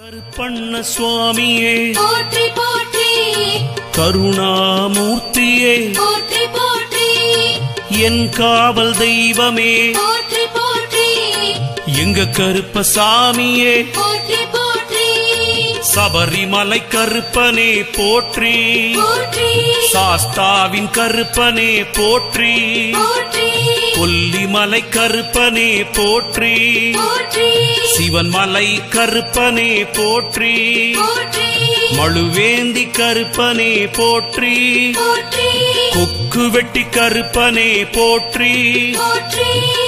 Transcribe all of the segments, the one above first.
கருப்பண்ண சுவாமியே. போற்றி போற்றி. கருணாமூர்த்தியே. போற்றி போற்றி. என் காவல் தெய்வமே. போற்றி போற்றி. எங்க கருப்பசாமியே. போற்றி போற்றி. சபரிமலை கருப்பனே போற்றி. போற்றி. சாஸ்தாவின் கருப்பனே போற்றி. போற்றி. கொல்லிமலை கருப்பனே போற்றி. சிவன் மலை கருப்பனே போற்றி. மழுவேந்தி கருப்பனே போற்றி. கொக்கு வெட்டி கருப்பனே போற்றி.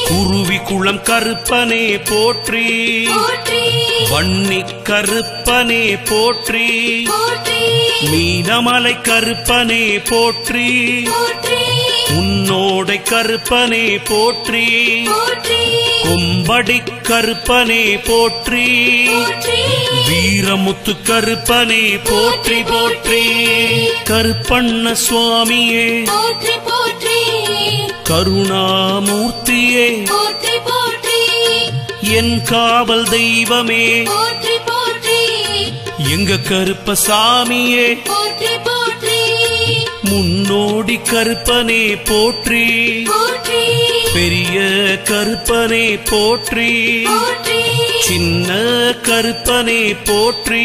குருவி குளம் கருப்பனே போற்றி. வன்னி கருப்பனே போற்றி. மீனமலை கருப்பனே போற்றி. உன்னோடை கருப்பனே போற்றி. கொம்படி கருப்பனே போற்றி. வீரமுத்து கருப்பனே போற்றி போற்றி. கருப்பண்ண சுவாமியே. கருணாமூர்த்தியே. என் காவல் தெய்வமே. எங்க கருப்பசாமியே. முன்னோடி கருப்பனே போற்றி. பெரிய கருப்பனே போற்றி. சின்ன கருப்பனே போற்றி.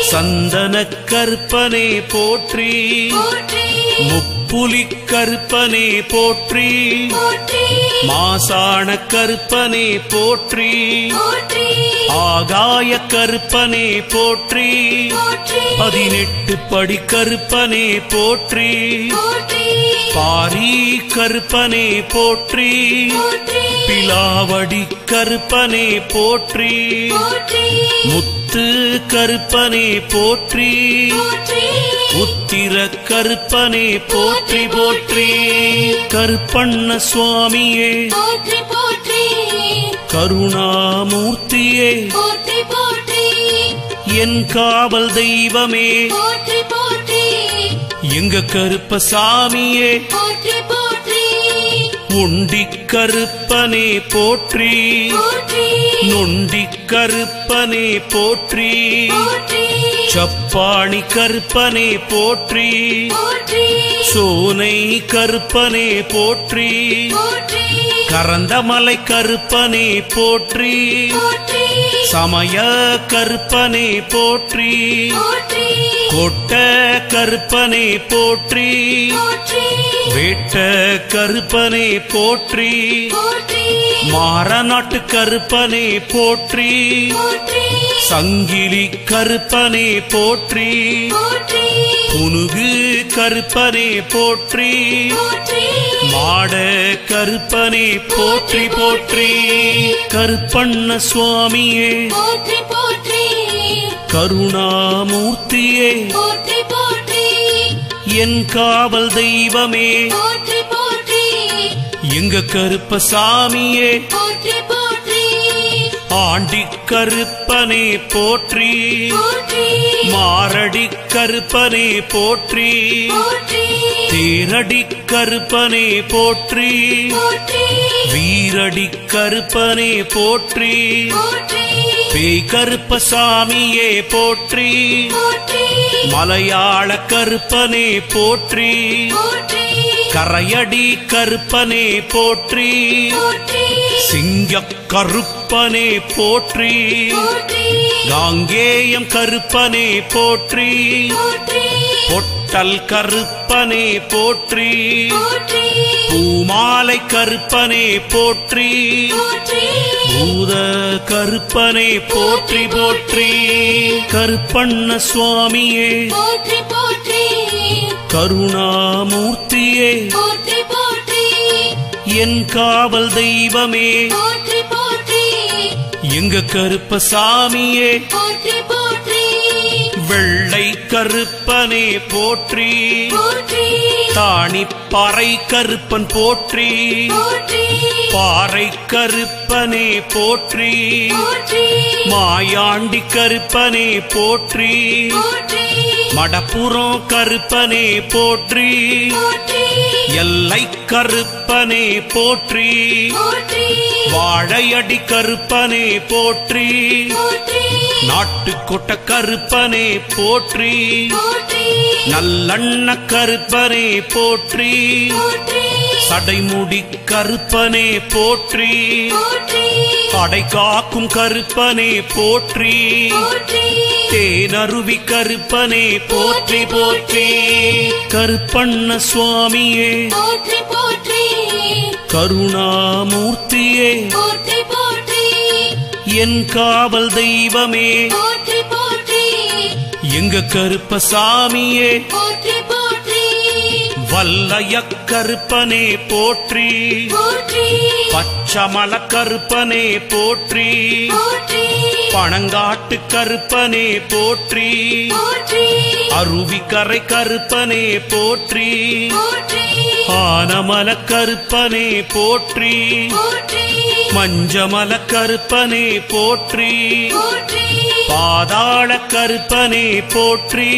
சந்தன கருப்பனே போற்றி. போற்றி. முப்புலி கருப்பனே போற்றி. மாசாண கருப்பனே போற்றி. ஆகாய கருப்பனே போற்றி. பதினெட்டு படி கருப்பனே போற்றி. பாரி கருப்பனே போற்றி. பிலாவடி கருப்பனே போற்றி. முத்து கருப்பனே போற்றி. உத்திர கருப்பனே போற்றி போற்றி. கருப்பண்ண சுவாமியே. போற்றி போற்றி. கருணாமூர்த்தியே. போற்றி போற்றி. என் காவல் தெய்வமே. போற்றி போற்றி. எங்க கருப்பசாமியே போற்றி போற்றி. உண்டி கருப்பனே போற்றி. நொண்டி கருப்பனே போற்றி. சப்பாணி கருப்பனே போற்றி. சோனை கருப்பனே போற்றி. போற்றி கரந்தமலை கருப்பனே போற்றி. சமய கருப்பனே போற்றி. கொட்ட கருப்பனே போற்றி. வேட்ட கருப்பனே போற்றி. மாறநாட்டு கருப்பனே போற்றி. சங்கிலி கருப்பனே போற்றி. புனுகு கருப்பனே போற்றி. கருப்பனே போற்றி போற்றி. கருப்பண்ண சுவாமியே. போற்றி போற்றி. கருணாமூர்த்தியே. போற்றி போற்றி. என் காவல் தெய்வமே. போற்றி போற்றி. எங்க கருப்பசாமியே. போற்றி போற்றி. ஆண்டி கருப்பனே போற்றி. போற்றி. மாரடி கருப்பனே போற்றி. போற்றி. தேரடி கருப்பனே போற்றி. வீரடி கருப்பனே போற்றி. பேய் கருப்பசாமியே போற்றி. போற்றி. மலையாள கருப்பனே போற்றி. கரையடி கருப்பனே போற்றி. சிங்க கருப்பனே போற்றி. காங்கேயம் கருப்பனே போற்றி. போற்றி. பொட்டல் கருப்பனே போற்றி. பூமாலை கருப்பனே போற்றி. பூத கருப்பனே போற்றி போற்றி. கருப்பண்ண சுவாமியே. கருணாமூர்த்தியே. என் காவல் தெய்வமே. எங்க கருப்பசாமியே. வெள்ளை கருப்பனே போற்றி. போற்றி. தாணி பாறை கருப்பன் போற்றி. பாறை கருப்பனே போற்றி. மாயாண்டி கருப்பனே போற்றி. மடப்புறம் கருப்பனே போற்றி. எல்லை கருப்பனே போற்றி. வாழையடி கருப்பனே போற்றி. நாட்டுக்கொட்ட கருப்பனே போற்றி. நல்லண்ண கருப்பனே போற்றி. சடைமுடி கருப்பனே போற்றி. படை காக்கும் கருப்பனே போற்றி. தேனருவி கருப்பனே போற்றி போற்றி. கருப்பண்ண சுவாமியே போற்றி போற்றி. கருணாமூர்த்தியே போற்றி போற்றி. என் காவல் தெய்வமே. போற்றி போற்றி. எங்க கருப்பசாமியே போற்றி போற்றி. வல்லய கருப்பனே போற்றி. போற்றி. பச்சமல கருப்பனே போற்றி. போற்றி. பணங்காட்டு கருப்பனே போற்றி. அருவிக்கரை கருப்பனே போற்றி. ஆனமல கருப்பனே போற்றி. மஞ்சமல கருப்பனே போற்றி. பாதாள கருப்பனே போற்றி.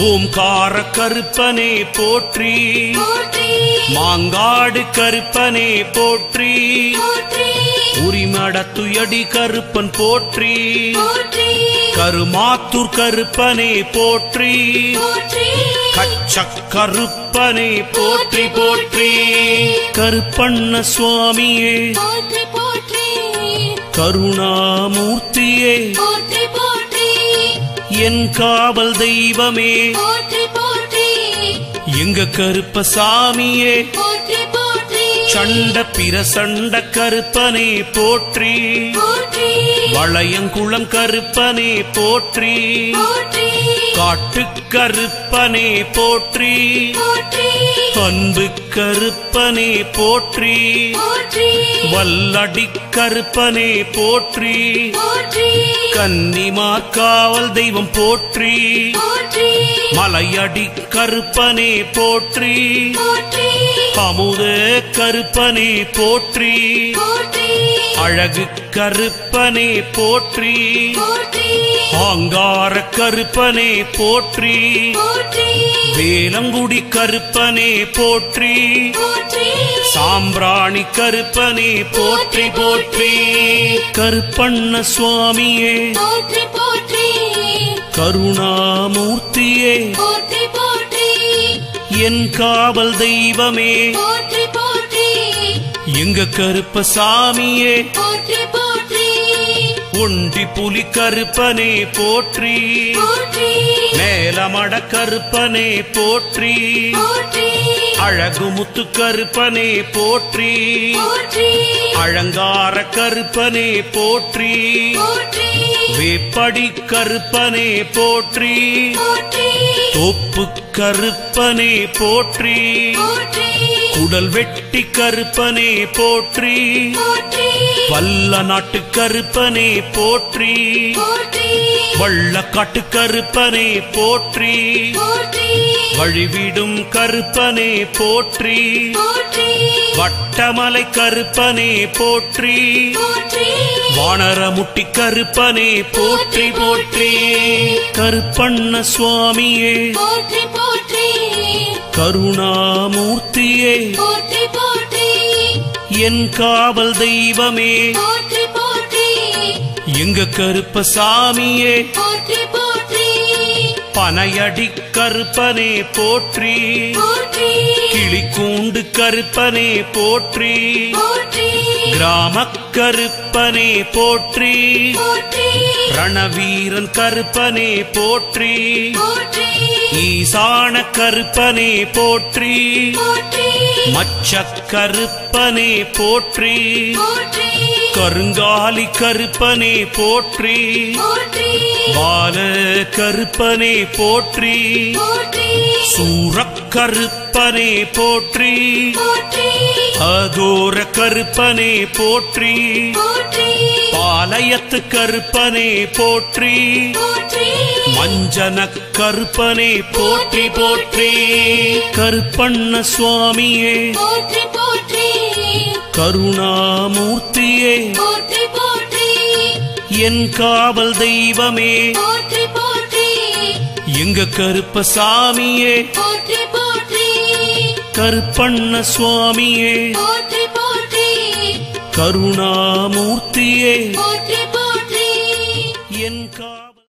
ஓம்கார கருப்பனே போற்றி. மாங்காடு கருப்பனே போற்றி. உரிமடத்துயடி கருப்பன் போற்றி. கருமாத்தூர் கருப்பனே போற்றி. கச்சக் கருப்பனே போற்றி போற்றி கருப்பண்ண சுவாமியே. கருணாமூர்த்தியே. என் காவல் தெய்வமே. எங்க கருப்பசாமியே. போற்றி சண்ட பிரசண்ட கருப்பனே போற்றி. வளையங்குளம் கருப்பனே போற்றி. போற்றி காட்டுக் கருப்பனே போற்றி. அன்பு கருப்பனே போற்றி. வல்லடி கருப்பனே போற்றி. கன்னிமார் காவல் தெய்வம் போற்றி. மலையடி கருப்பனே போற்றி. அமுத கருப்பனே போற்றி. அழகு கருப்பனே போற்றி. ஆங்கார கருப்பனே போற்றி. வேலங்குடி கருப்பனே போற்றி. சாம்பிராணி கருப்பனே போற்றி போற்றி கருப்பண்ண சுவாமியே. கருணாமூர்த்தியே. என் காவல் தெய்வமே. எங்க கருப்பசாமியே. ஒண்டி புலி கருப்பனே போற்றி. மேலமட கருப்பனே போற்றி. அழகு முத்து கருப்பனே போற்றி. அலங்கார கருப்பனே போற்றி. வேப்படி கருப்பனே போற்றி. தோப்பு கருப்பனே போற்றி. குடல் வெட்டி கருப்பனே போற்றி. வல்ல நாட்டு கருப்பனே போற்றி. வள்ளக்காட்டு கருப்பனே போற்றி. வழிவிடும் கருப்பனே போற்றி. வட்டமலை கருப்பனே போற்றி. வானரமுட்டி கருப்பனே போற்றி போற்றி கருப்பண்ண சுவாமியே. கருணாமூர்த்தியே போற்றி போற்றி. என் காவல் தெய்வமே. போற்றி போற்றி. எங்க கருப்பசாமியே போற்றி போற்றி. பனையடி கருப்பனே போற்றி. போற்றி. கிளிக்கூண்டு கருப்பனே போற்றி. போற்றி. கிராம கருப்பனே போற்றி. ரணவீரன் கருப்பனே போற்றி. ஈசான கருப்பனே போற்றி. போற்றி. மச்ச கருப்பனே போற்றி. போற்றி. கருங்காலி கருப்பனே போற்றி. பால கருப்பனே போற்றி. சூரக்கருப்பனே போற்றி. அதோர கருப்பனே போற்றி. பாளையத்து கருப்பனே போற்றி. மஞ்சன கருப்பனே போற்றி போற்றி கருப்பண்ண சுவாமியே. கருணாமூர்த்தியே போற்றி போற்றி. என் காவல் தெய்வமே. போற்றி போற்றி. எங்க கருப்பசாமியே போற்றி போற்றி. கருப்பண்ண சுவாமியே போற்றி போற்றி. கருணாமூர்த்தியே.